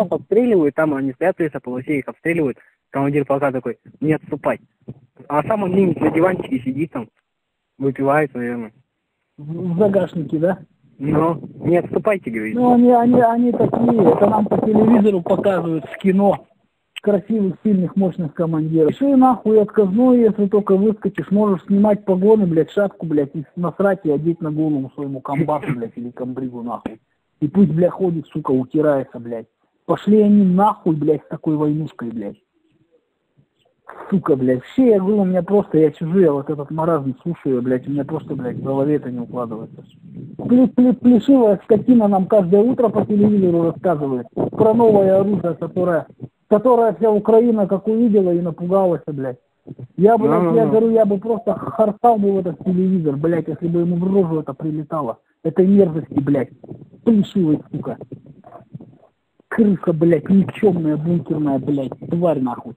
обстреливают, там они стоят в полосе, их обстреливают. Командир полка такой, не отступай. А сам он на диванчике сидит там, выпивает, наверное. В загашнике, да? Ну, не отступайте, говорит. Ну, они, они, они такие, это нам по телевизору показывают в кино. Красивых, сильных, мощных командиров. Пиши нахуй отказной, если только выскочишь. Можешь снимать погоны, блядь, шапку, блядь, и насрать и одеть на голову своему комбату, блядь, или комбригу, нахуй. И пусть, блядь, ходит, сука, утирается, блядь. Пошли они нахуй, блядь, с такой войнушкой, блядь. Сука, блядь. Все, я говорю, у меня просто, я я вот этот маразм слушаю, блядь, у меня просто, блядь, в голове это не укладывается. Пле -пле Плешивая скотина нам каждое утро по телевизору рассказывает про новое оружие, которое, которое вся Украина как увидела и напугалась, блядь. Я бы, ну, я говорю, я бы просто харстал бы в этот телевизор, блядь, если бы ему в рожу это прилетало. Этой мерзости, блядь. Плешивый, сука. Крыса, блядь, никчемная, бункерная, блядь, тварь нахуй.